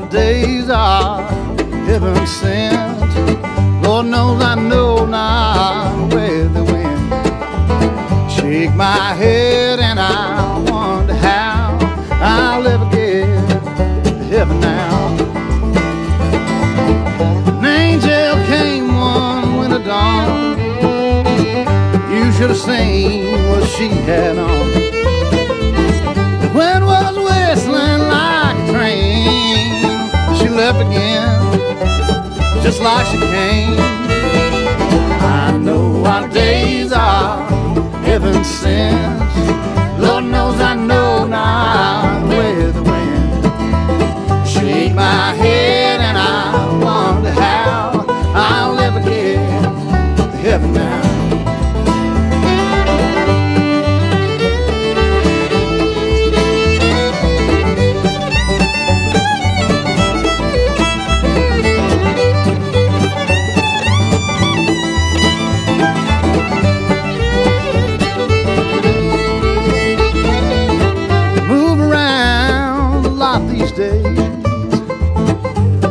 our days are heaven sent. Lord knows I know not where they went. Shake my head and I wonder how I'll ever get to heaven now. An angel came one winter dawn. You should have seen what she had on. Just like she came. I know our days are heaven sent.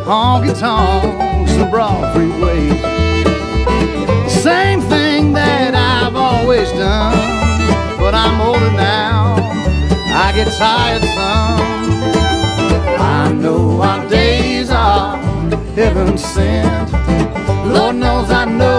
Honky tonks, the broad freeways. Same thing that I've always done, but I'm older now. I get tired some. I know our days are heaven sent. Lord knows I know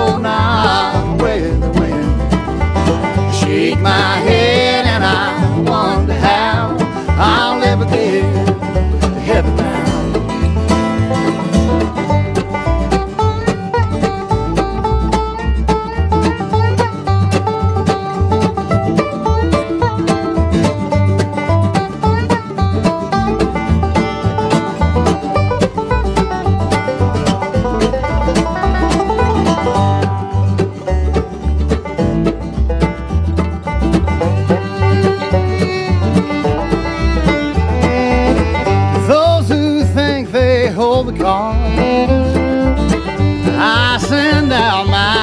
the cards, I send out my